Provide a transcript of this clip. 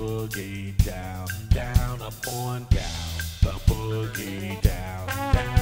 boogie down, down, upon down, the boogie down, down,